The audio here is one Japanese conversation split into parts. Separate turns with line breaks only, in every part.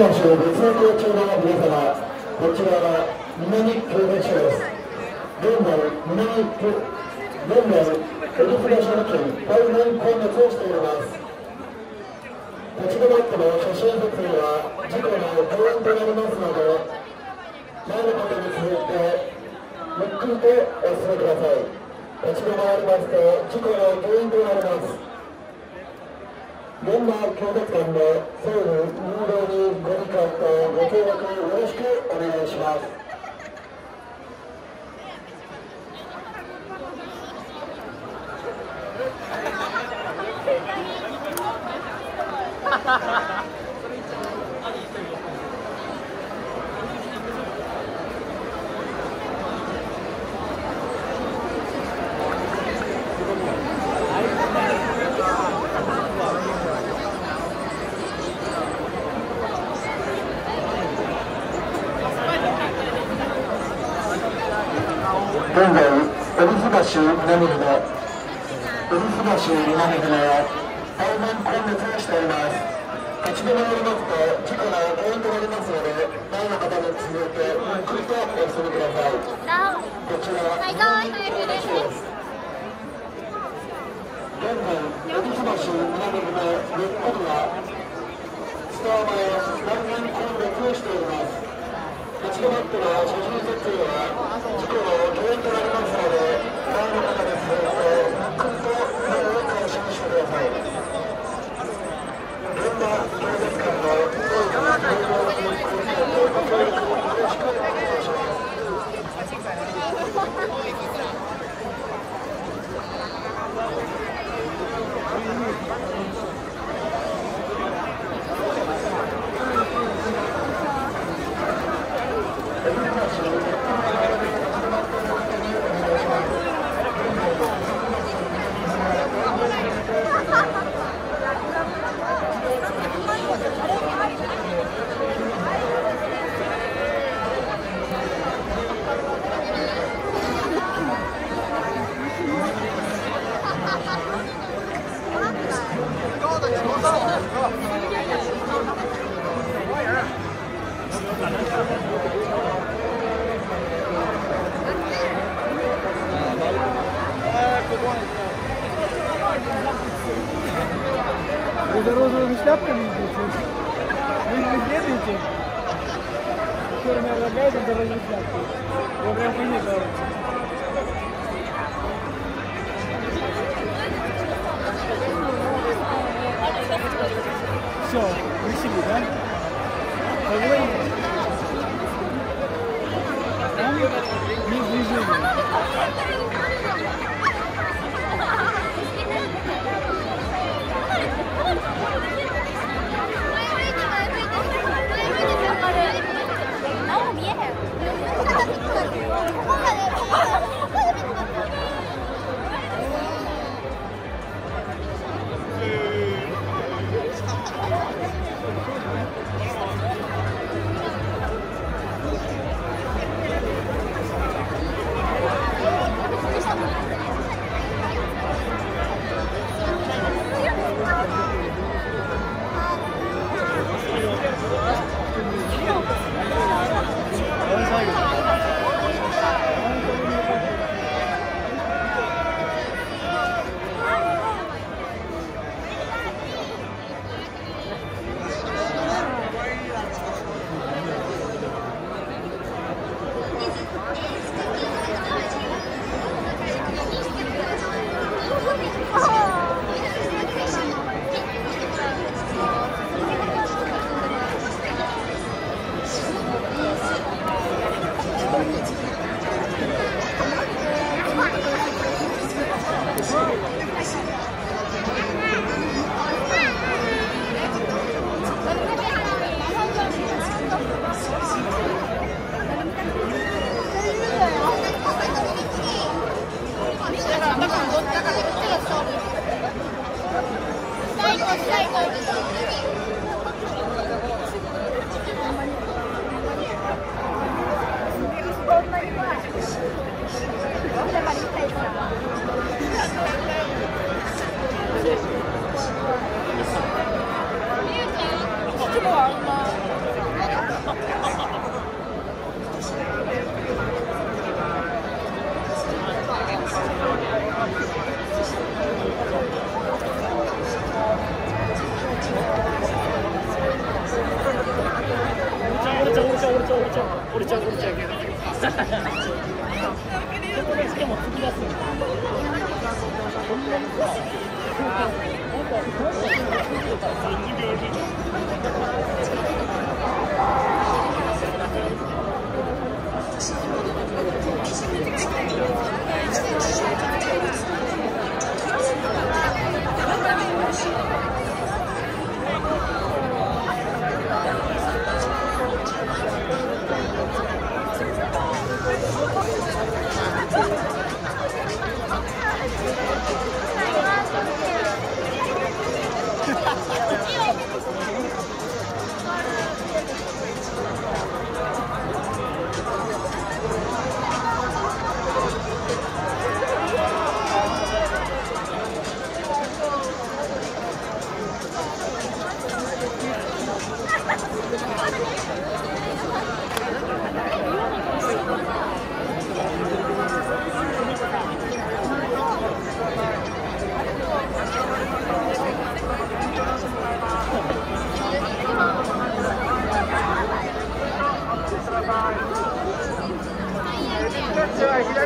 恵比寿橋をご通行中の皆様、こちらは南警
備署です。現在、南区、現在、恵比寿橋付近、大変混雑をしております。立ち止まっての写真撮影は事故の原因となりますので、前の方に続いて、ゆっくりとお進みください。立ち止まりますと、事故の原因となります。現場警察官の総務運動にご協力よろしくお願いします。現 橋南船、恵比寿橋南船は大変混雑をしております。立ち止まりますと事故の原因となりますので、前の方に続いてゆっくりとお進みください。こちらは南警備署です。現在、恵比寿橋南船日本はスター前大変混雑をしております。立ち止まっての写真撮影は事故の原因となりますので
Thank you.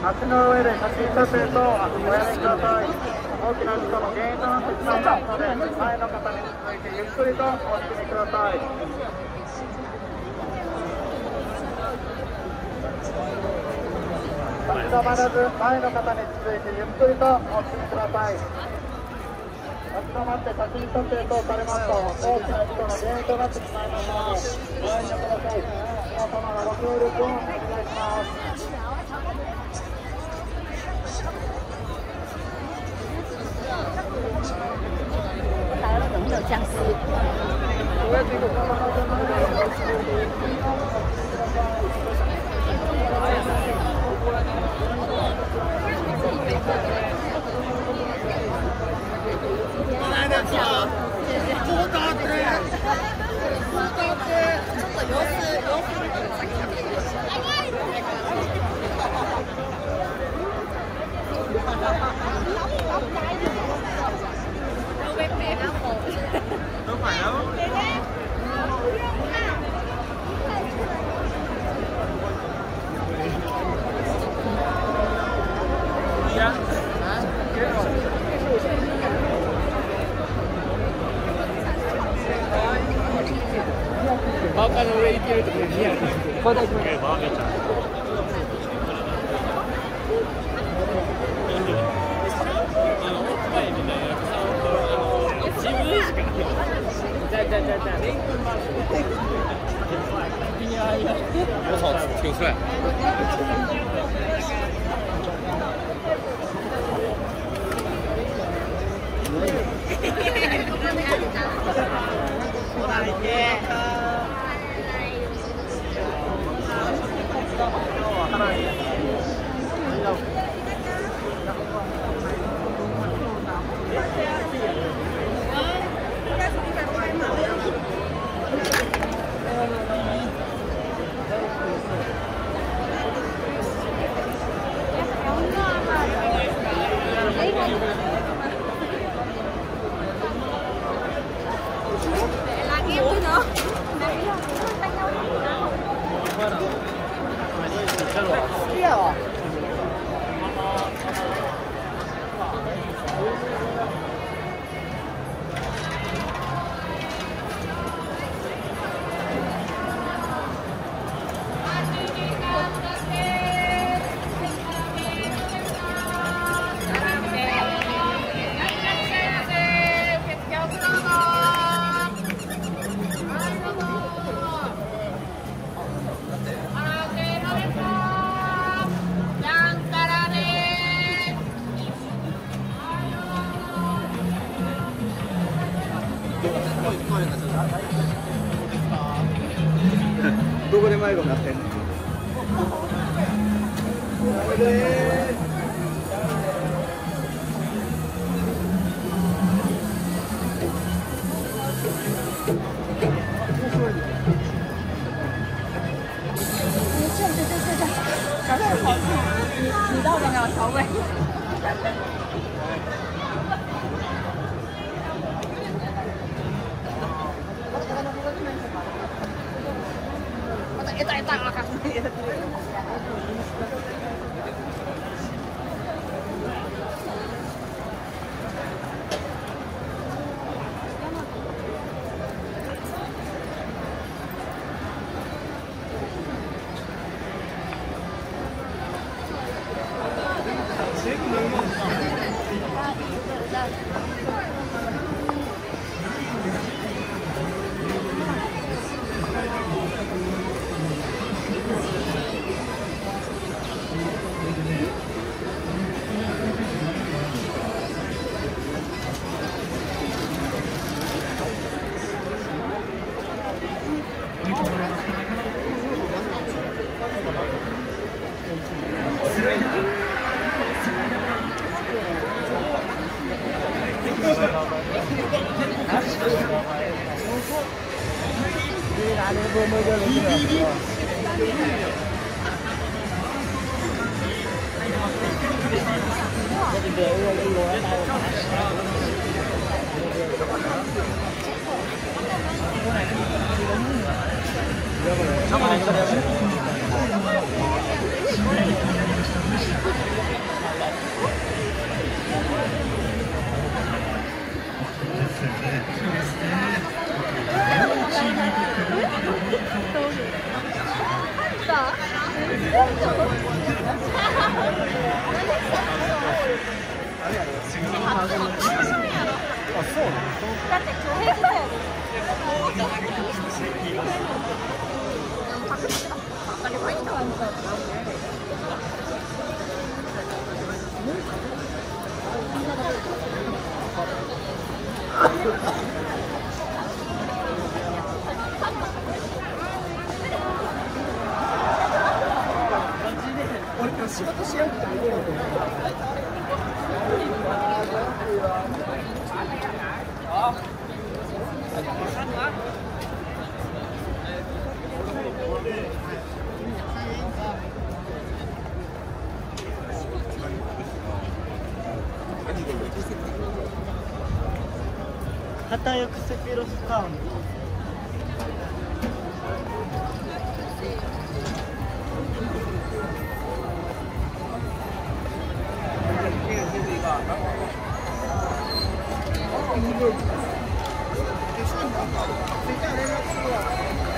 足の上で写真撮影とおやめください。大きな事故の原因となってしまいますので、前の方に続いてゆっくりとお進みください。立ち止まらず、前の方に続いてゆっくりとお進みください。立ち止まって写真撮影等されますと、大きな事故の原因となってしまいますので、ご遠慮ください。皆様のご協力をお願いします。
我操，挺帅。ど Sei que não é あ仕事し
ようって言う
のか
片翼セフロスウン
只有男的在放，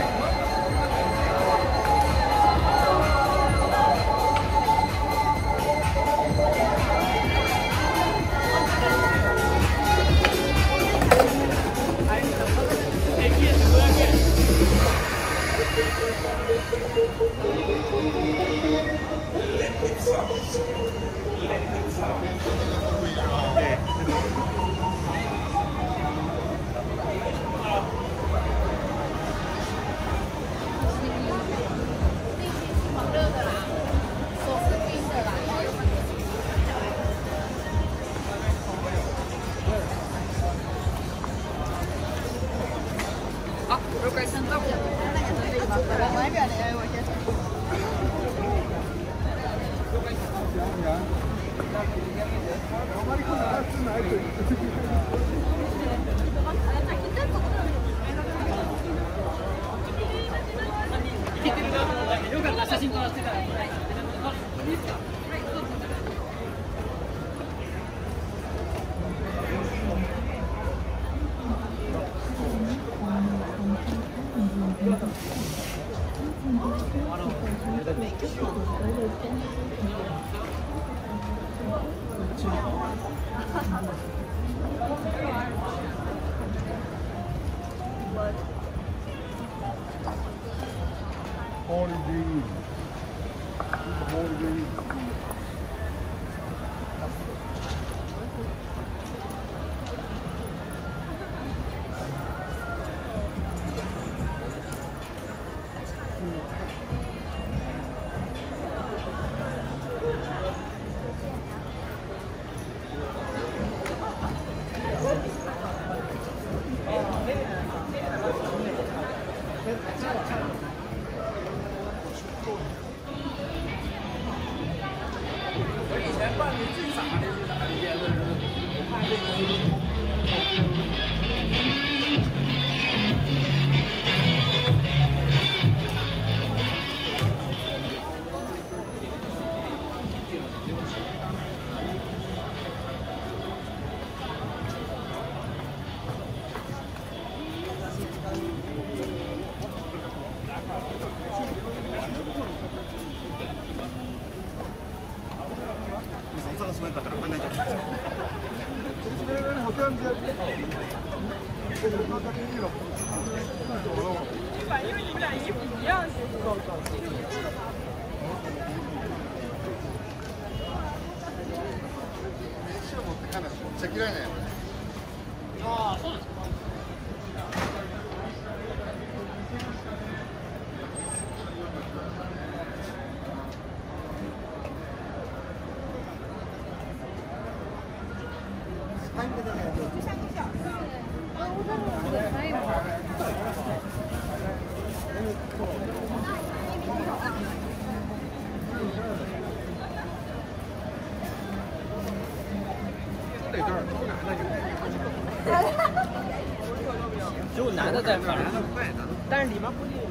但是里面
估计有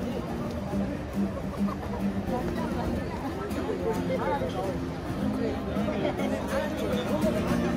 有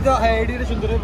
ഇത് ഹൈഡിയുടെ ചുന്തരം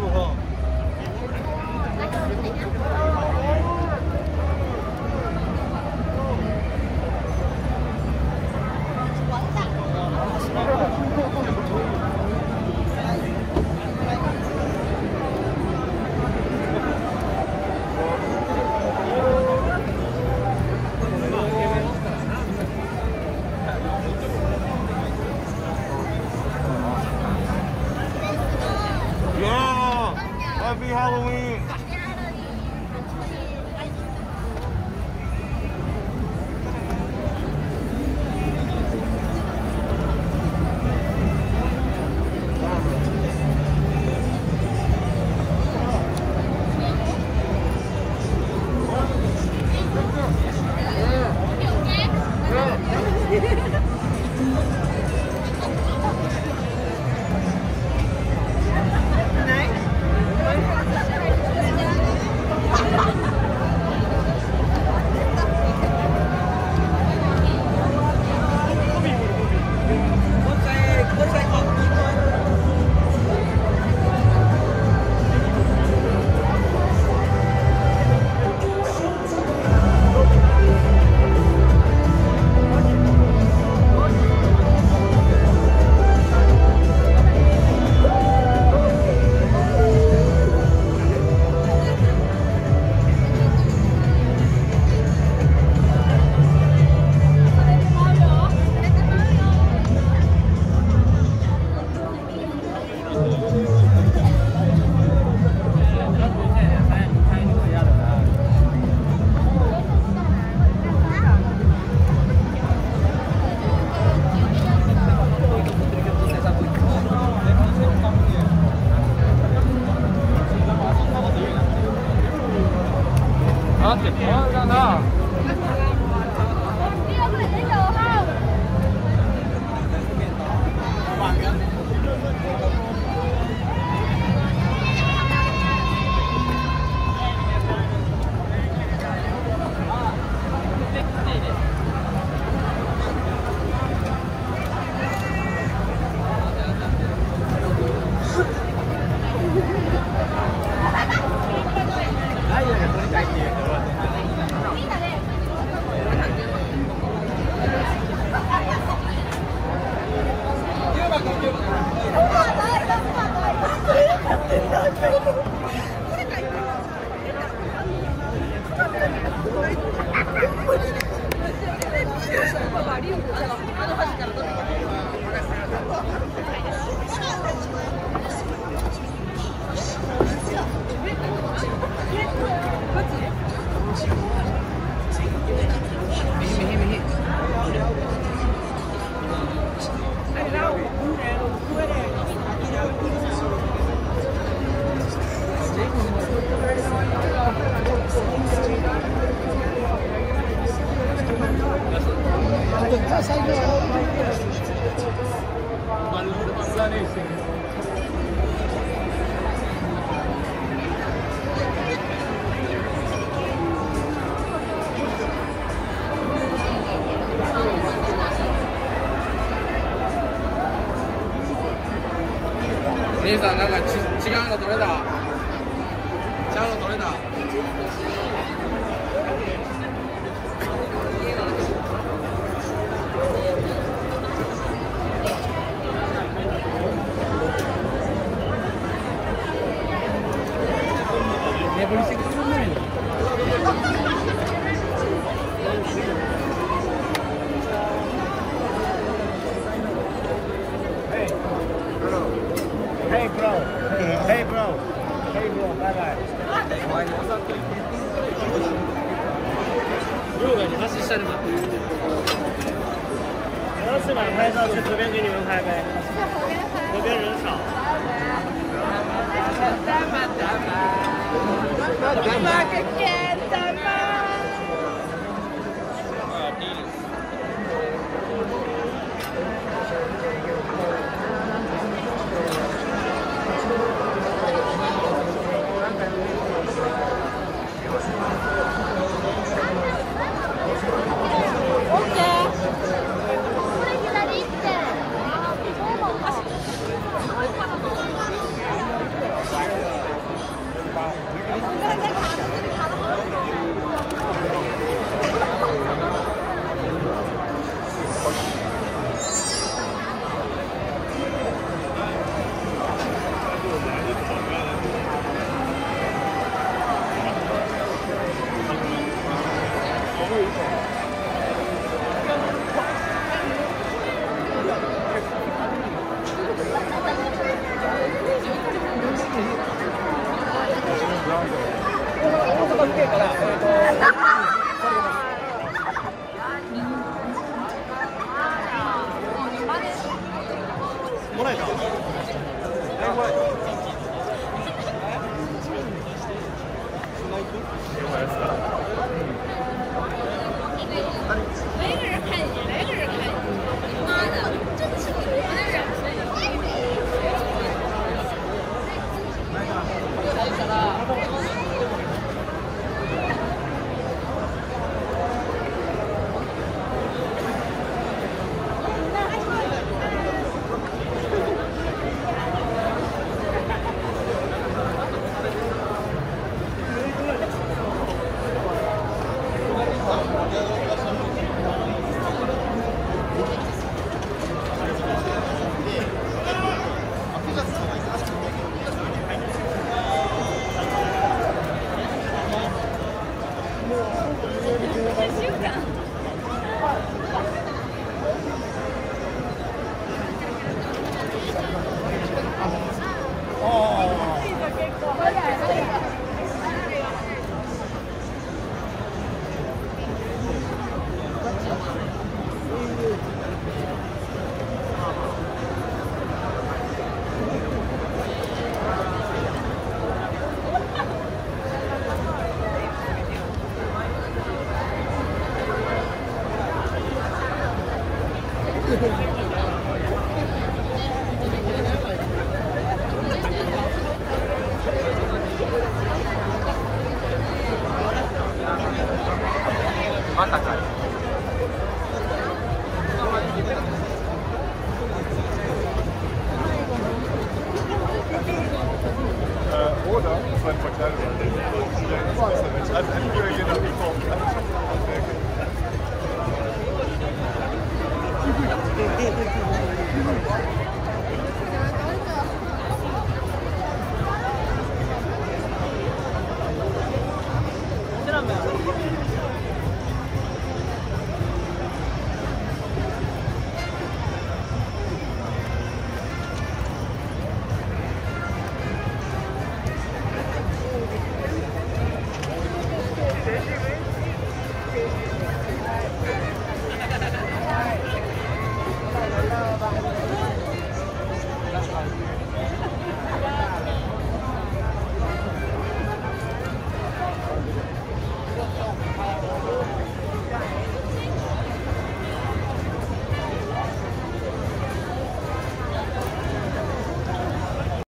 kontak